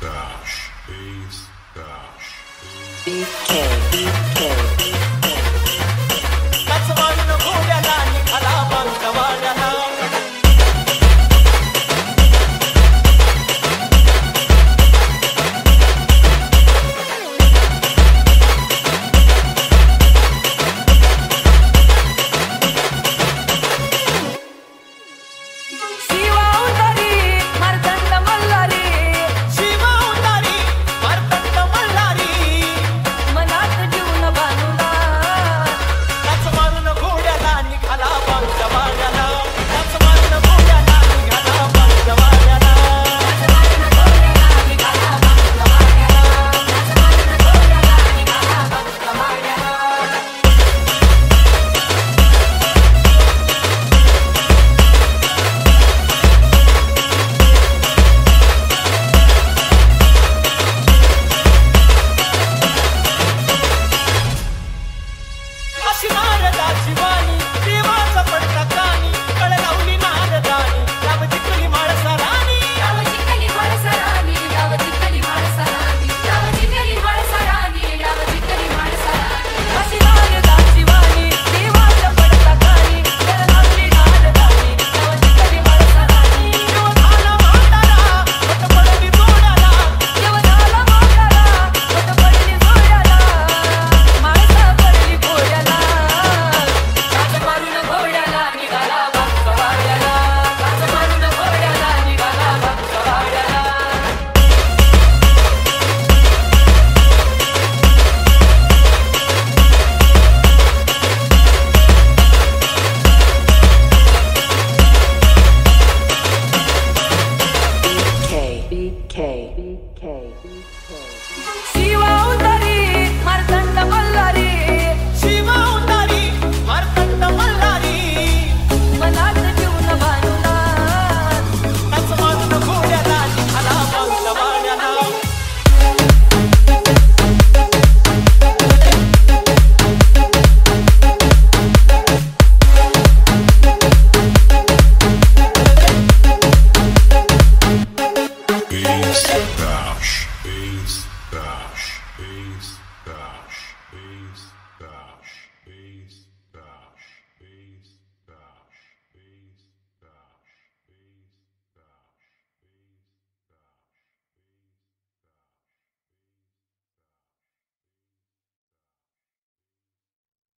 dash, bass dash. BK, BK.